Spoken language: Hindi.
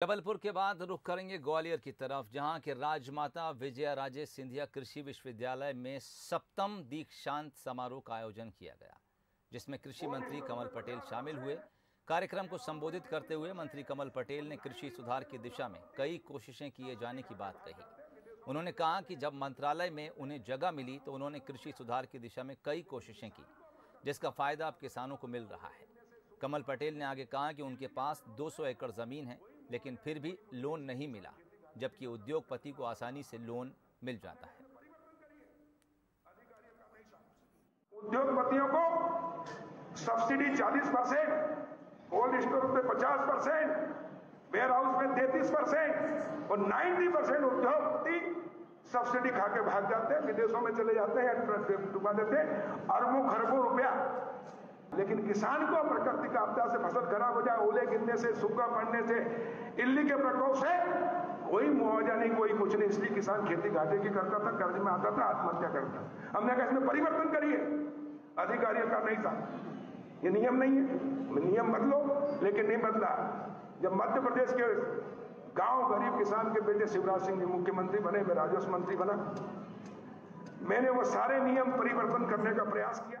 जबलपुर के बाद रुख करेंगे ग्वालियर की तरफ़, जहाँ के राजमाता विजया राजे सिंधिया कृषि विश्वविद्यालय में सप्तम दीक्षांत समारोह का आयोजन किया गया, जिसमें कृषि मंत्री कमल पटेल शामिल हुए। कार्यक्रम को संबोधित करते हुए मंत्री कमल पटेल ने कृषि सुधार की दिशा में कई कोशिशें किए जाने की बात कही। उन्होंने कहा कि जब मंत्रालय में उन्हें जगह मिली तो उन्होंने कृषि सुधार की दिशा में कई कोशिशें की, जिसका फ़ायदा अब किसानों को मिल रहा है। कमल पटेल ने आगे कहा कि उनके पास 200 एकड़ ज़मीन है लेकिन फिर भी लोन नहीं मिला, जबकि उद्योगपति को आसानी से लोन मिल जाता है। उद्योगपतियों को सब्सिडी 40 परसेंट, कोल्ड स्टोर पे 50 परसेंट वेयर हाउस में 33 परसेंट और 90 परसेंट उद्योगपति सब्सिडी खा के भाग जाते हैं, विदेशों में चले जाते हैं डुबा देते हैं, अरबों खरबों रुपया लेकिन किसान को प्रकृति का आपदा से फ़सल खराब हो जाए, ओले गिरने से, सूखा पड़ने से, इल्ली के प्रकोप से, कोई मुआवजा नहीं, कोई कुछ नहीं। इसलिए किसान खेती घाटे की करता था, कर्ज में आता था, आत्महत्या करता हमने कहा, इसमें परिवर्तन करिए। अधिकारियों का नहीं था। ये नियम नहीं है। नियम बदलो, लेकिन नहीं बदला। जब मध्य प्रदेश के गाँव गरीब किसान के बेटे शिवराज सिंह जी मुख्यमंत्री बने मैं राजस्व मंत्री बना। मैंने वो सारे नियम परिवर्तन करने का प्रयास किया।